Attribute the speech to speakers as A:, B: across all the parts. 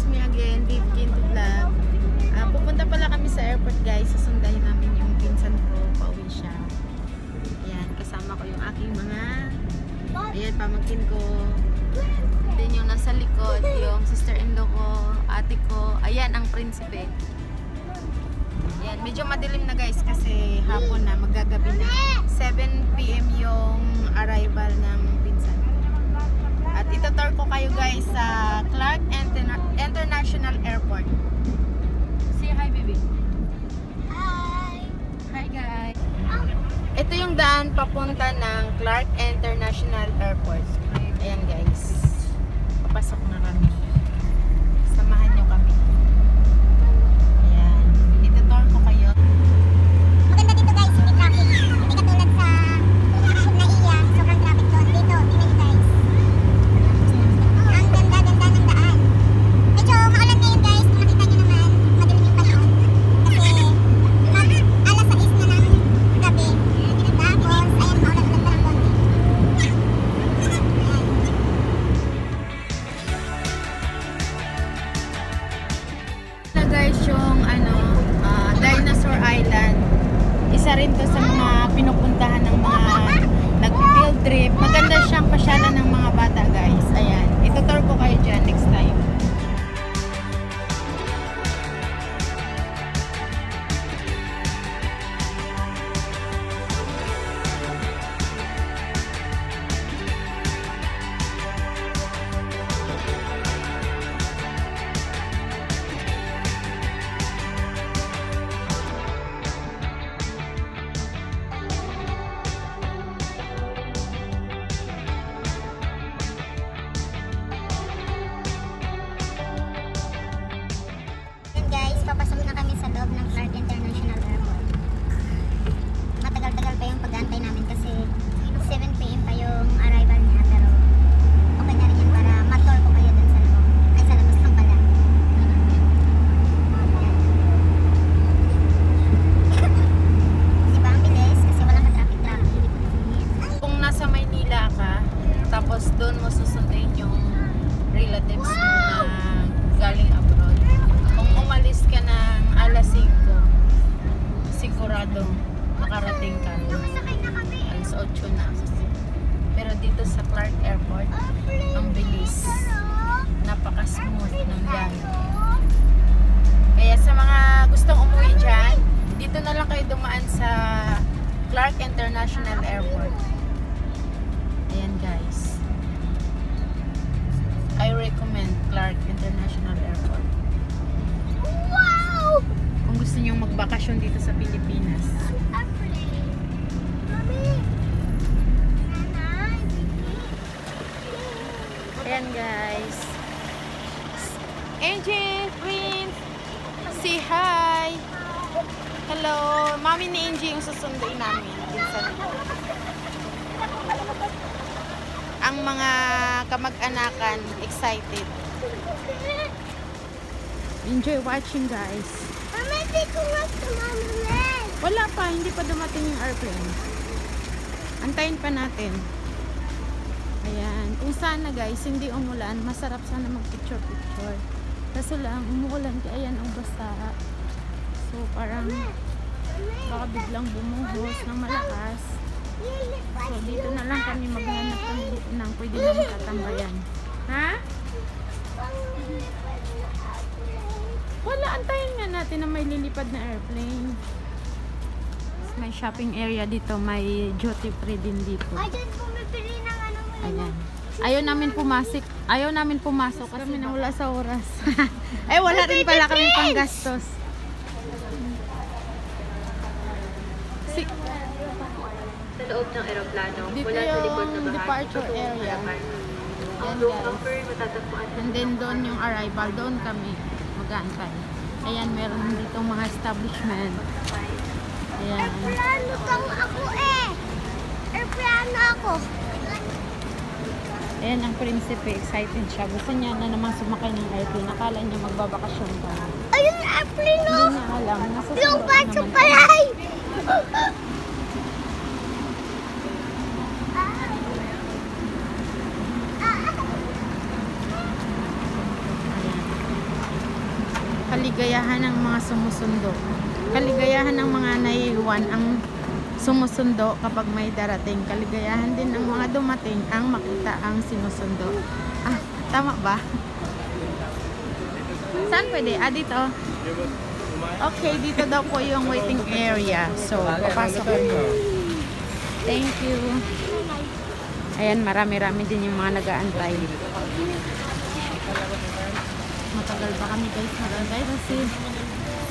A: it's me again, Viv Kinto Vlog. Ah, pupunta pala kami sa airport guys. Susundahin namin yung pinsan ko. Pauwi siya. Ayan, kasama ko yung aking mga ayan, pamangkin ko. Then yung nasa likod, yung sister-in-law ko, ate ko. Ayan, ang prinsipe. Ayan, medyo madilim na guys kasi hapon na, magagabi na. 7pm yung arrival ng itutur ko kayo guys sa Clark Interna- International Airport. Say hi, baby.
B: Hi!
A: Hi, guys. Ito yung daan papunta ng Clark International Airport. Ayan, guys. Papasok na kami. Shannon. Relatives mo na galing abroad. Kung umalis ka ng alas 5, sigurado makarating ka. Alas 8 na. Pero dito sa Clark Airport, ang bilis. Napaka-smooth ng biyahe. Kaya sa mga gustong umuwi dyan, dito na lang kayo dumaan sa Clark International Airport. Hello. Mami ni Angie yung susunduin namin. Pinsan. Ang mga kamag-anakan excited. Enjoy watching guys.
B: Mami, di ko nga tumamulin.
A: Wala pa, hindi pa dumating yung airplane. Antayin pa natin. Ayan. Kung sana guys, hindi umulan, masarap sana mag-picture-picture. Kaso lang, umuulan kaya yan ang basa. So, parang baka biglang bumuhos ng malakas. So, dito na lang kami maghanap ng, ng pwede namin tatambayan. Ha? Wala, antayin nga natin na may lilipad na airplane. May shopping area dito, may duty free din dito.
B: Ano.
A: Ayan. Ayaw namin pumasok. Ayaw namin pumasok kasi kami na wala sa oras. eh wala rin pala kami panggastos. Si
C: sa loob ng eroplano
A: Dito
C: mula sa likod bahagi
A: departure
C: patungo sa
A: area.
C: harapan. Ang
A: Yan,
C: room number matatagpuan sa
A: and then doon yung arrival, doon kami mag-aantay. Ayan, meron dito mga establishment. Ayan.
B: Airplano tang ako eh. Airplano ako.
A: Ayan ang prinsipe, excited siya. Gusto niya na naman sumakay ng airplane. Nakala niya magbabakasyon ka.
B: Ayun, airplano.
A: Hindi niya alam. Nasa
B: Yung
A: naman.
B: palay.
A: Kaligayahan ng mga sumusundo. Kaligayahan ng mga naiiwan ang sumusundo kapag may darating. Kaligayahan din ng mga dumating ang makita ang sinusundo. Ah, tama ba? Saan pwede? Ah, dito. Okay, dito daw po yung waiting area. So, papasok kami. Thank you. Ayan, marami-rami din yung mga nag-aantay. Matagal pa kami guys mag-aantay kasi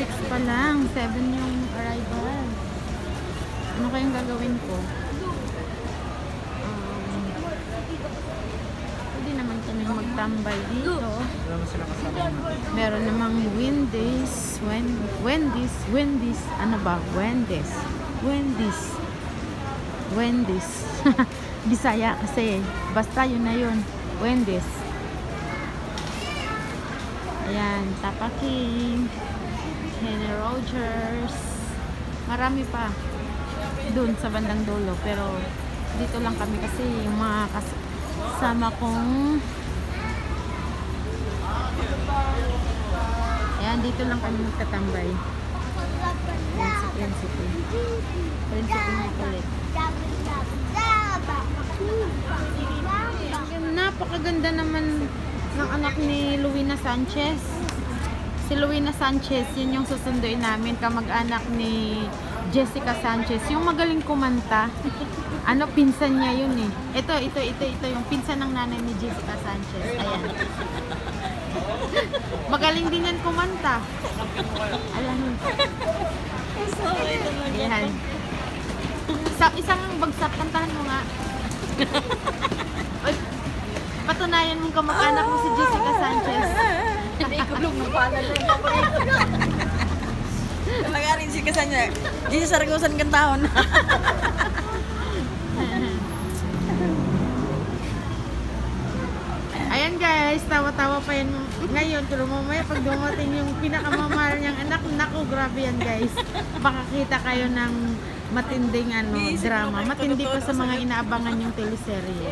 A: 6 pa lang, 7 yung arrival. Ano kayong gagawin ko? Kami magtambay dito. Meron namang Wendy's, Wen Wendy's, Wendy's, ano ba? Wendy's. Wendy's. Wendy's. Bisaya kasi. Basta yun na yun. Wendy's. Ayan, Tapa King. Henry Rogers. Marami pa. Doon sa bandang dulo. Pero dito lang kami kasi yung mga kas- kasama kong Ayan, dito lang kami magtatambay. Ayan si Prinsipy. Prinsipy mo ulit. Napakaganda naman ng anak ni Luwina Sanchez. Si Luwina Sanchez, yun yung susunduin namin, kamag-anak ni Jessica Sanchez. Yung magaling kumanta. Ano, pinsan niya yun eh. Ito, ito, ito, ito, yung pinsan ng nanay ni Jessica Sanchez. Ayan. Magaling din yan kumanta. Alam mo. Ayan. Sa isang bagsak, kantahan mo nga. Oy, patunayan mong kamag-anak mo si Jessica Sanchez.
D: Hindi ko nung napala lang ako. Magaling si kasanya. Di sa Saragosan kang taon.
A: Ayan guys, tawa-tawa pa yan ngayon. Pero mamaya pag dumating yung pinakamamahal niyang anak, naku, grabe yan guys. Baka kita kayo ng matinding ano, drama. Matindi pa sa mga inaabangan yung teleserye.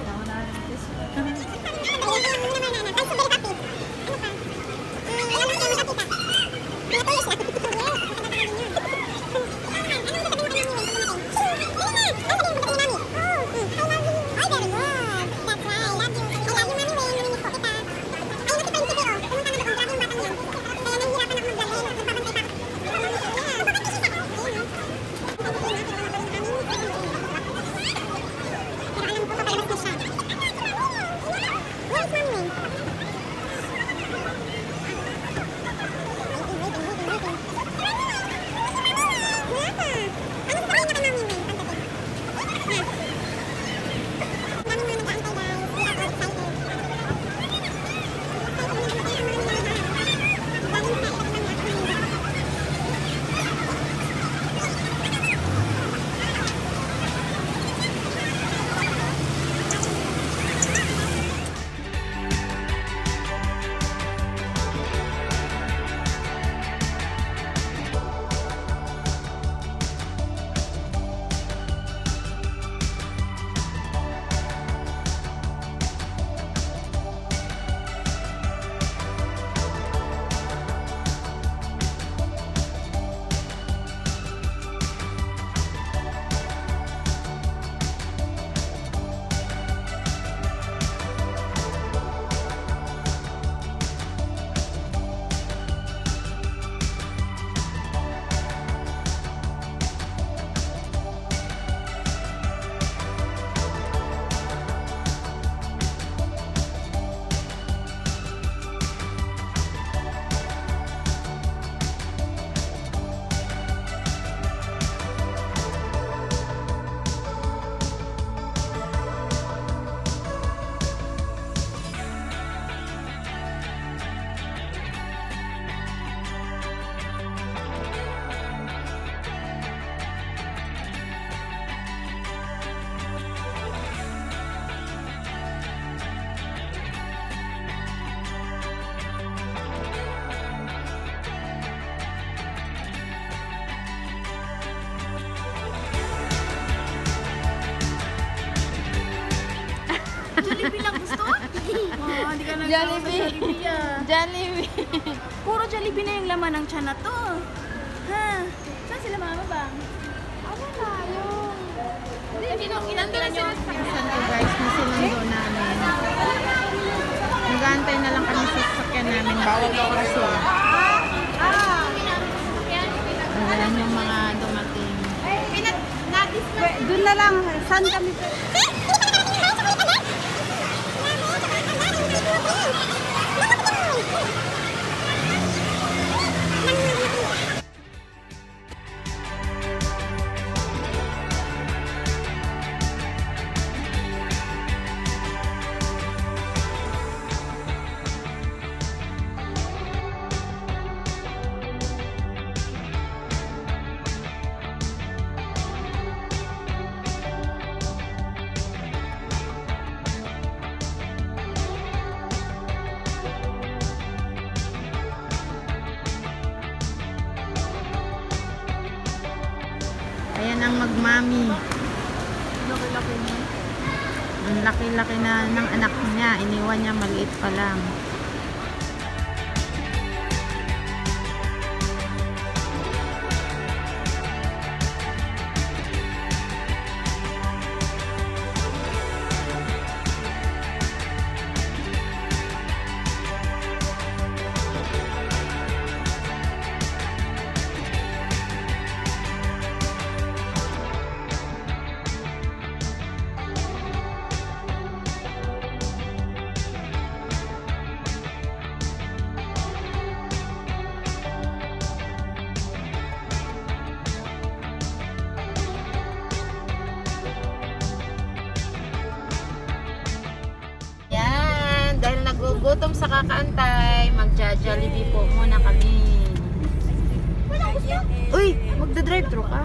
D: Jollibee.
A: Jollibee
D: ah.
A: Jollibee.
D: Puro Jollibee na yung laman ng tiyan na to. Ha? Saan sila mama bang?
A: Nandun na sila sa ko guys, na sinundo namin. Nag-aantay na lang kami sa sasakyan namin. Bawal daw kasi. Ayan yung mga dumating.
D: Doon na lang. Saan kami?
A: Oh! Ang magmami.
D: Laki-laki mo.
A: Ang laki-laki na ng anak niya. Iniwan niya maliit pa lang. Nagugutom sa kakaantay, magja-jollibee po muna kami. Uy, magda-drive thru ka?